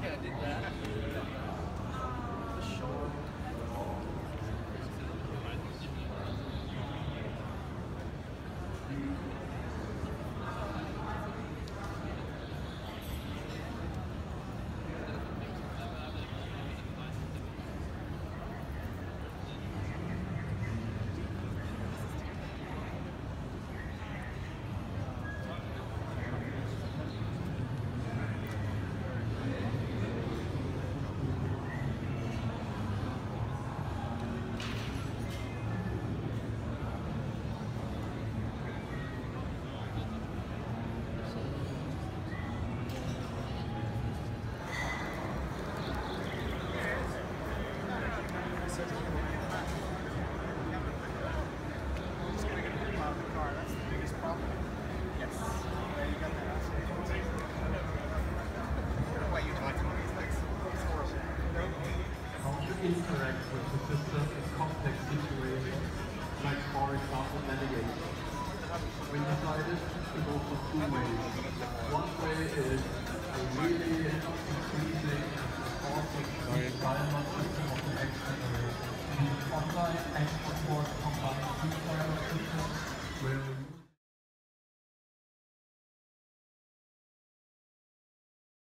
Yeah, I did that. Interact with the system in complex situations, like for example navigation. We decided to go for two ways. One way is a really